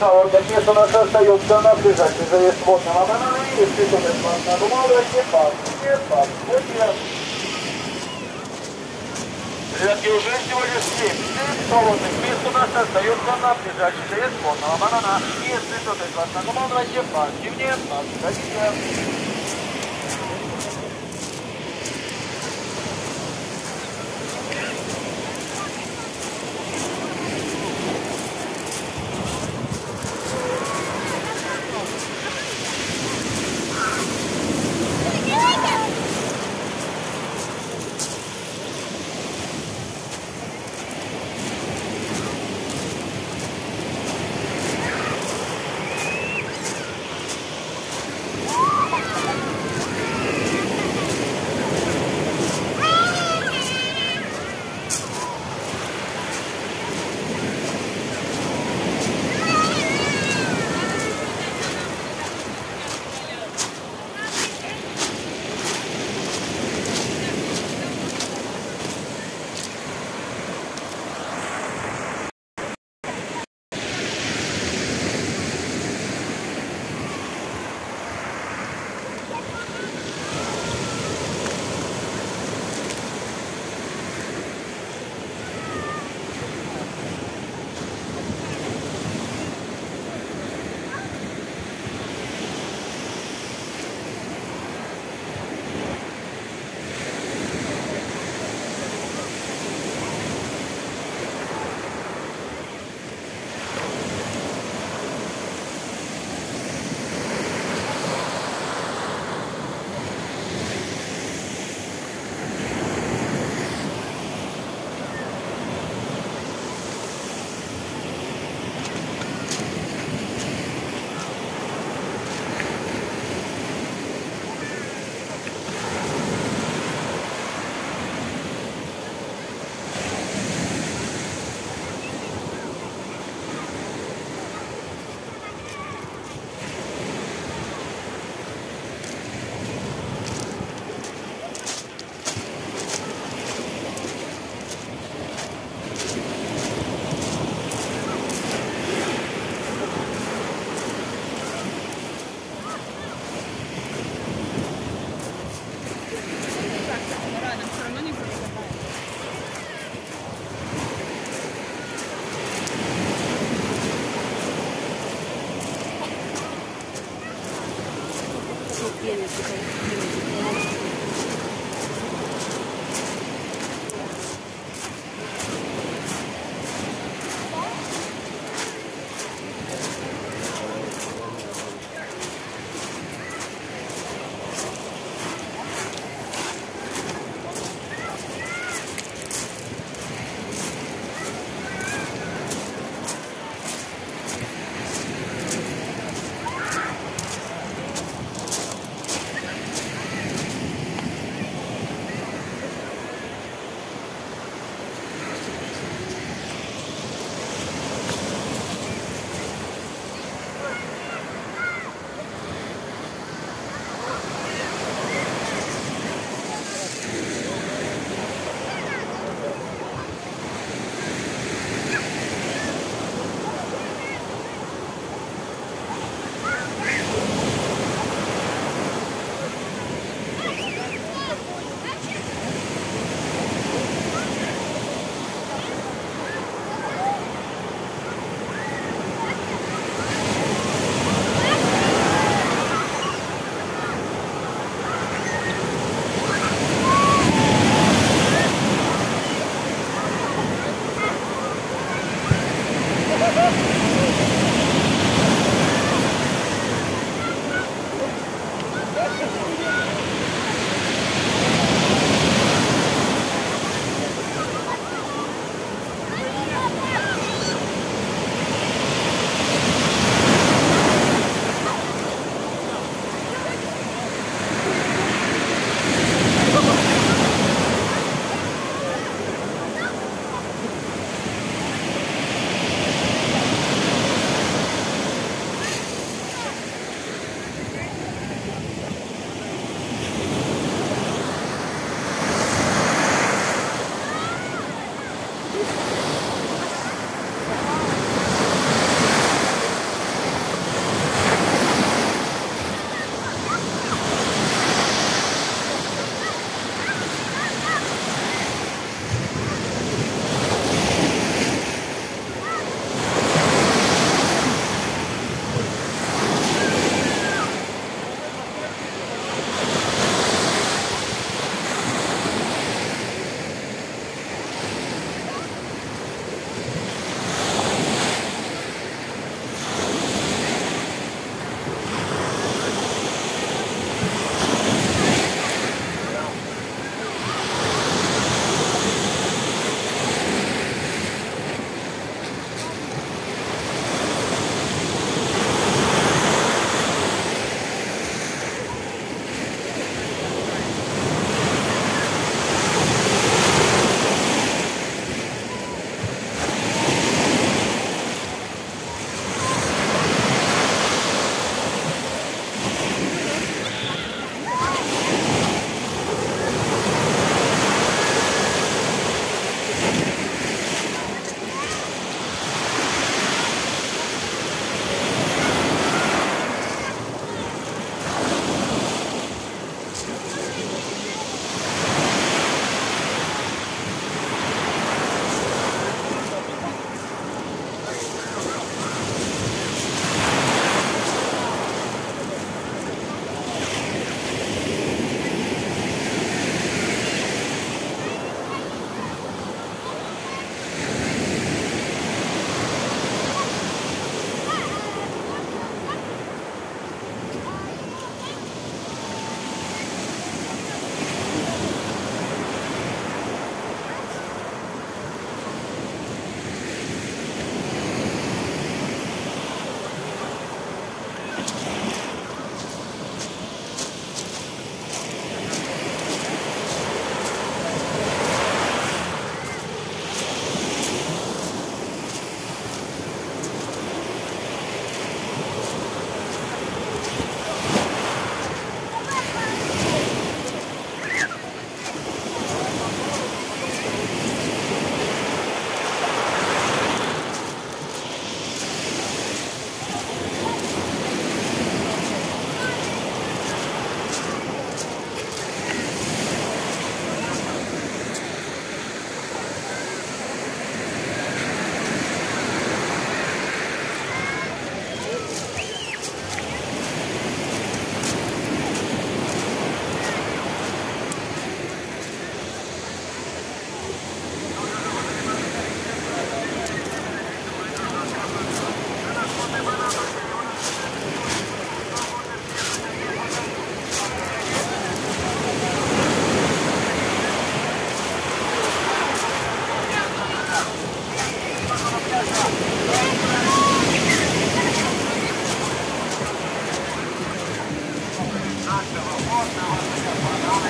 лишь 7 свободных мест у нас остается на ближайший заезд водного вас надумал, давайте пас. Нет, пас. Вот я. Ребятки, уже лишь 7. 7 свободных мест у нас остается на ближайший заезд водного банана. Если кто-то из вас надумал, давайте пас. Нет,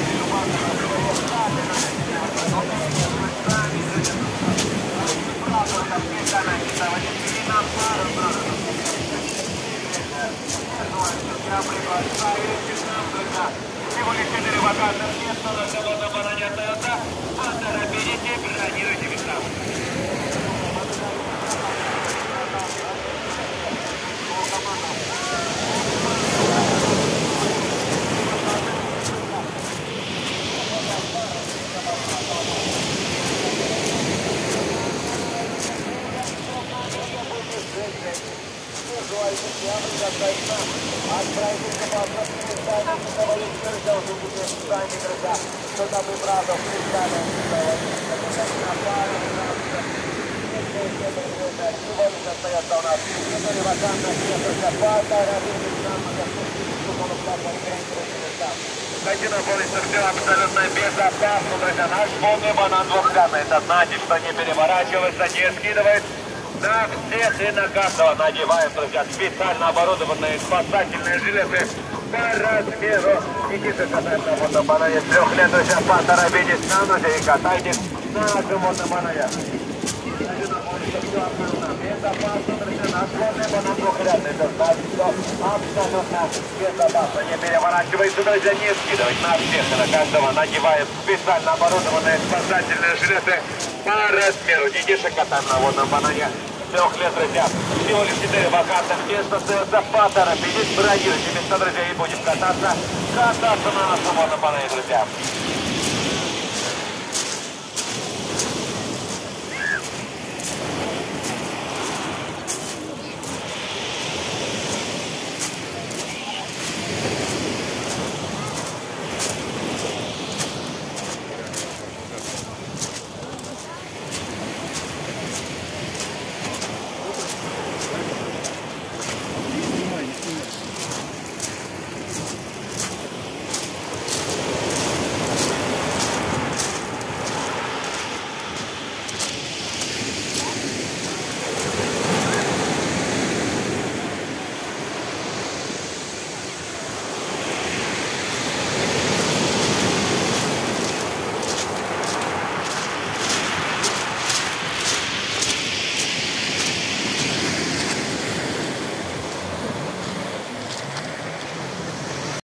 банана и Хотите напомнить, что все абсолютно безопасно, друзья. Наш полный банан двухгранный. Это значит, что не переворачивается, не скидывает. На всех и на каждого надеваем, друзья, специально оборудованные спасательные жилеты по размеру. Никита катает на с трех лет, друзья, поторопитесь на друзья, и катайтесь на. Безопасно, друзья. Не переворачивается, друзья, не скидывать на всех на каждого. Надеваем специально оборудованные спасательные жилеты по размеру. Детишек катаем на водном банане трех лет, друзья. Всего лишь 4 вакантных места остается поторопитесь, бронируйте места, друзья, и будем кататься, кататься на нашем банане, друзья.